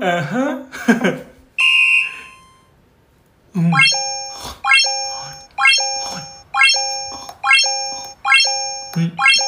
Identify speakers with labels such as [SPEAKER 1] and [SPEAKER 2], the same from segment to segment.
[SPEAKER 1] 嗯。哼嗯。嗯。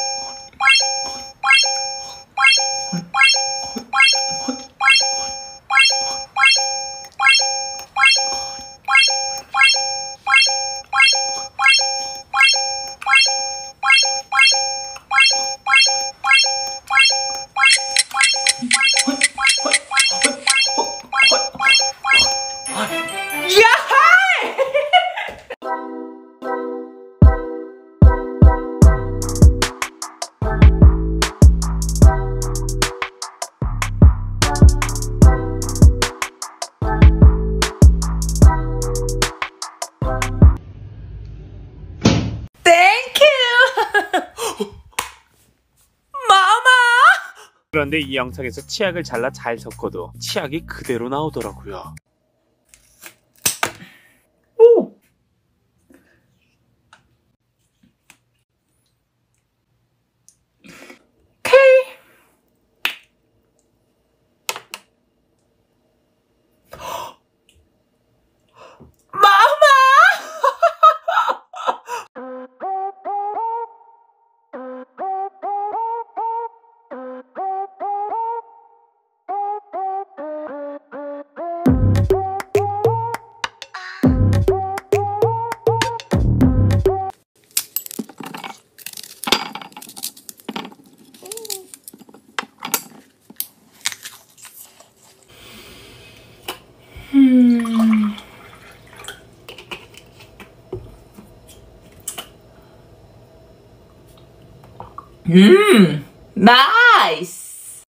[SPEAKER 2] 그런데 이 영상에서 치약을 잘라 잘 섞어도 치약이 그대로 나오더라고요.
[SPEAKER 3] Mmm, nice!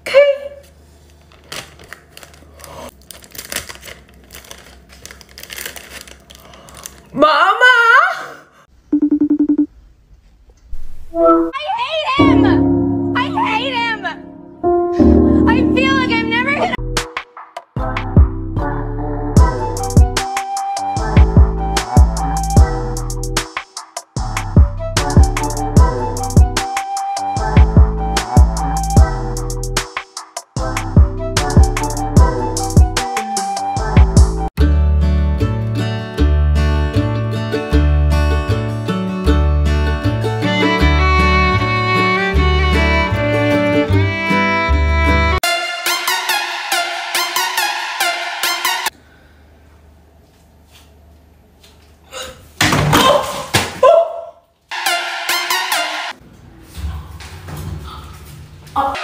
[SPEAKER 3] Okay. Mama!
[SPEAKER 1] 아,